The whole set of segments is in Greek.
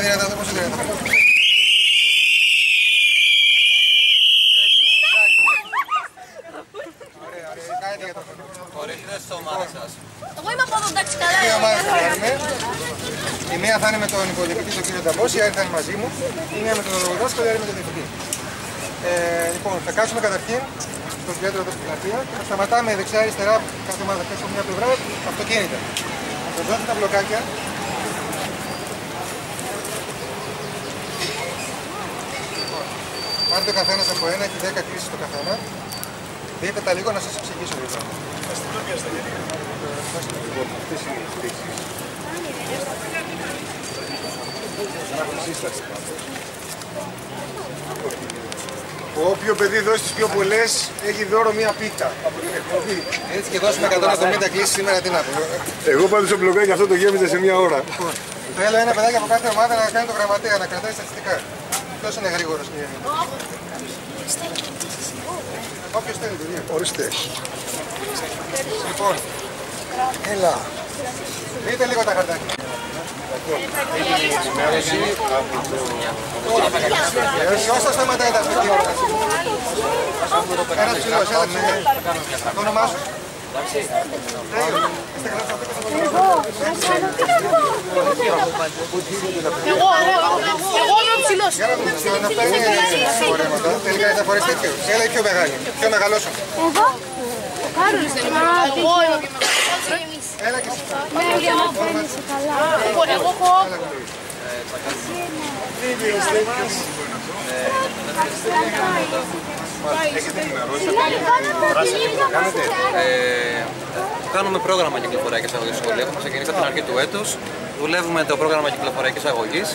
μία δυνατά, εδώ πόσο δυνατά. Ωραία, ωραία, κάνετε για το χρόνο. Ορίζετε της ομάδας σας. Εγώ είμαι από εδώ, εντάξει, καλά. Δύο ομάδες θα κάνουμε. Η μία θα είναι με τον υποδιοικητή, τον κύριο Ταμπόση, η άλλη θα είναι μαζί μου. Η μία με τον λογοδάσκαλο, η άλλη με τον διευθυντή. Ε, λοιπόν, θα κάτσουμε καταρχήν στο κέντρο εδώ στην πλατεία και θα σταματάμε δεξιά-αριστερά κάθε ομάδα θα από μια πλευρά αυτοκίνητα. Θα δώσουμε τα μπλοκάκια. Πάρτε ο καθένας από ένα, έχει 10 κλήσει το καθένα. Δείτε τα λίγο να σας εξηγήσω λίγο. Όποιο παιδί δώσει τις πιο πολλές έχει δώρο μία πίτα από την εκπομπή. Έτσι και δώσουμε 170 κλήσει σήμερα τι να πω. Εγώ πάντως το μπλοκάκι αυτό το γέμιζα σε μία ώρα. Θέλω ένα παιδάκι από κάθε ομάδα να κάνει το γραμματέα, να κρατάει στατιστικά. Ποιο είναι γρήγορο και Όποιο θέλει, δουλειά. Ορίστε. Λοιπόν, Έλα. δείτε λίγο τα χαρτάκια. Ποιος θα σταματάει τα αυτοκίνητα. Ένας ψηλός, ένα ψηλός. Το όνομά σου. Είστε καλά στο Εγώ, εγώ είμαι ο ψηλός. Για να δούμε, σχεδόν αυτά είναι φορέματα. Τελικά θα φορές τέτοιο. Έλα η πιο μεγάλη. Πιο μεγάλο σου. Εγώ. Ο Κάρολος δεν είναι μεγάλο. Εγώ είμαι και μεγάλος. Έλα και εσύ. Εγώ εγώ έχω... Ε, κάνουμε πρόγραμμα κυκλοφοριακής αγωγής στο σχολείο. Έχουμε ξεκινήσει από την αρχή του έτους. Δουλεύουμε το πρόγραμμα κυκλοφοριακής αγωγής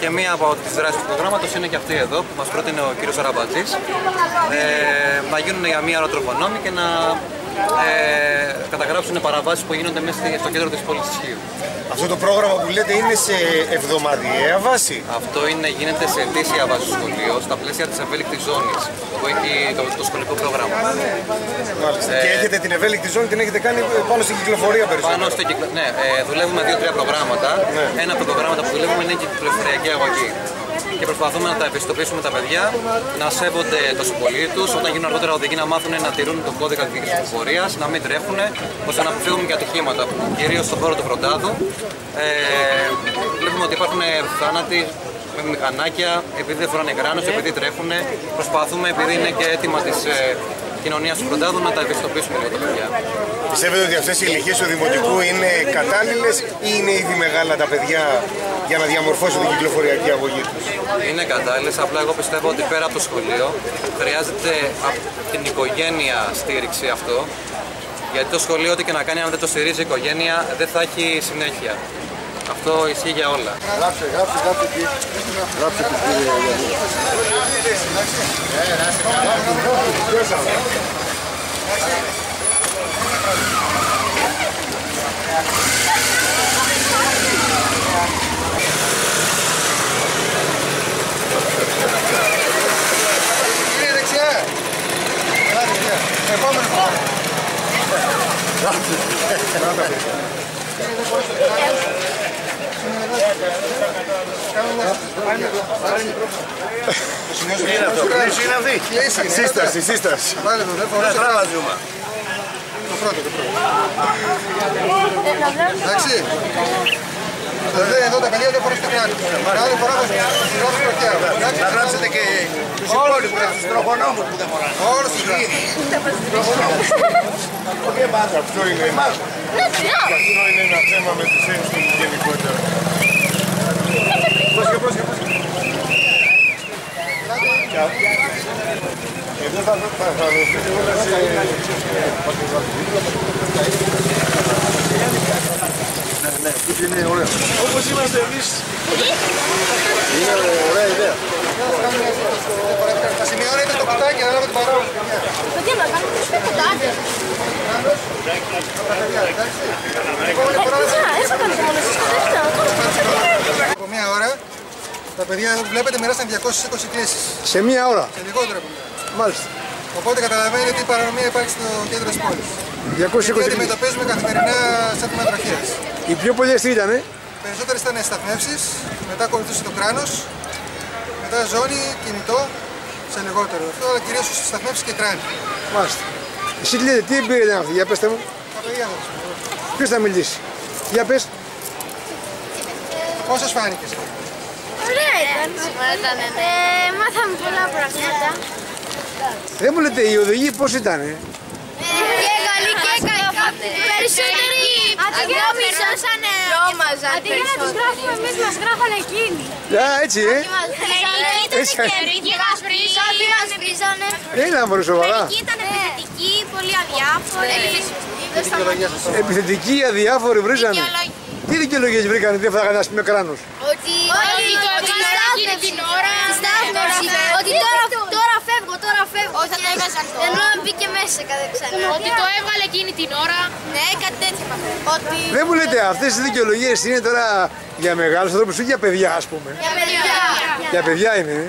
και μία από τις δράσεις του προγράμματος είναι και αυτή εδώ που μας πρότεινε ο κύριος Αραμπατζής. Ε, να γίνουν για μία ώρα τροχονόμοι και να ε, καταγράψουν παραβάσεις που γίνονται μέσα στη- στο κέντρο της πόλης της Χίου. Αυτό το πρόγραμμα που λέτε είναι σε εβδομαδιαία βάση. Αυτό είναι, γίνεται σε αιτήσια βάση στο σχολείο, στα πλαίσια της ευέλικτης ζώνης που έχει το, το σχολικό πρόγραμμα. Μάλιστα. Και έχετε την ευέλικτη ζώνη, την έχετε κάνει πάνω στην κυκλοφορία Πάνω περισσότερο. στο κυκλο... Ναι, ε, δουλεύουμε δύο-τρία προγράμματα. Ένα από τα προγράμματα που δουλεύουμε είναι η κυκλοφοριακή αγωγή. Και προσπαθούμε να τα ευαισθητοποιήσουμε τα παιδιά, να σέβονται το συμπολίτη τους, όταν γίνουν αργότερα οδηγοί να μάθουν να τηρούν τον κώδικα της κυκλοφορία, να μην τρέχουν, ώστε να αποφύγουμε και ατυχήματα, κυρίως στον χώρο του Φροντάδου. Ε, βλέπουμε ότι υπάρχουν θάνατοι με μηχανάκια, επειδή δεν φοράνε γράνος, επειδή τρέχουν. Προσπαθούμε, επειδή είναι και έτοιμα της ε, κοινωνίας του Φροντάδου, να τα ευαισθητοποιήσουμε λίγο τα παιδιά. Πιστεύετε ότι αυτές οι ηλικίες του Δημοτικού είναι κατάλληλες ή είναι ήδη μεγάλα τα παιδιά για να διαμορφώσουν την κυκλοφοριακή αγωγή; τους. Είναι κατάλληλες. Απλά εγώ πιστεύω ότι πέρα από το σχολείο χρειάζεται από την οικογένεια στήριξη αυτό. Γιατί το σχολείο, ό,τι και να κάνει, αν δεν το στηρίζει η οικογένεια, δεν θα έχει συνέχεια. Αυτό ισχύει για όλα. Γράψε, γράψε, γράψε τι. Γράψε τι κύριε Γιάννη. Κύριε δεξιά. Ελάτε, δεξιά. Επόμενο φορά. Το σημειώσω. Τι είναι αυτό, κλίση είναι αυτή. Κλίση είναι, Σύσταση, σύσταση. Βάλε το, δεν φορούσε. Τράβαζουμε. Το πρώτο, το πρώτο. Εντάξει. Δηλαδή εδώ τα παιδιά δεν φορούν το πιάνο. Κάθε φορά θα σας γράψω το πιάνο. Να γράψετε και τους υπόλοιπους, τους τροχονόμους που δεν φοράνε. Όλους τους γράφω. Αυτό είναι, αυτό είναι ένα θέμα με τους ένστους γενικότερα. Πρόσεχε, πρόσεχε, πρόσεχε. Εδώ θα, θα, θα δοθείτε όλα σε... Ναι, ναι, αυτό είναι ωραίο. Όπως είμαστε εμείς. Είναι ωραία ιδέα. Θα σημειώνετε το κουτάκι ανάλογα την παράγωση. Τι να κάνουμε, τι κουτάκι. Έτσι κάνετε μόνο εσείς, δεν Από μία ώρα τα παιδιά εδώ που βλέπετε μοιράσαν 220 κλήσεις. Σε μία ώρα. Σε λιγότερο από μία. Μάλιστα. Οπότε καταλαβαίνετε τι παρανομία υπάρχει στο κέντρο της πόλης. 220 Και αντιμετωπίζουμε καθημερινά σαν τροχίας. Οι πιο πολλές τι ήτανε; Περισσότερες ήταν σταθμεύσεις, μετά ακολουθούσε το κράνος, μετά ζώνη, κινητό, σε λιγότερο αυτό, αλλά κυρίως σταθμεύσει και κράνη. Μάλιστα. Εσύ τι λέτε, τι εμπειρία ήταν αυτή, για πέστε μου. Τα παιδιά δεν ξέρω. Ποιος θα μιλήσει; Για πες. Πώ σα φάνηκες, Ωραία ήταν. Ε, μάθαμε πολλά πράγματα. Δεν μου λέτε, οι οδηγοί πώς ήταν. Και Ρώμαζαν Αντί για να τους γράφουμε εμείς, μας γράφανε εκείνοι. Α, έτσι, ε. Έτσι. Μερικοί μας βρίζανε. Έλα, μωρέ, σοβαρά. Μερικοί ήταν επιθετικοί, πολύ αδιάφοροι. Τι δικαιολογίας σα Επιθετικοί, αδιάφοροι βρίζανε. Τι δικαιολογίες βρήκανε, τι θα έκανε, ας πούμε, κράνος. Ότι το έβγαλαν εκείνη την ώρα. Στάθμευση. Ότι τώρα, τώρα φεύγω, τώρα φεύγω. Όχι, θα το έβαζαν τώρα. Ενώ μπήκε μέσα κατά ξανά. Ότι το έβγαλε εκείνη την ώρα. Ναι, κάτι τέτοιο. Ότι Δεν μου λέτε, αυτές οι δικαιολογίες είναι τώρα για μεγάλους ανθρώπους ή για παιδιά, ας πούμε. για παιδιά. Για παιδιά είναι, ε.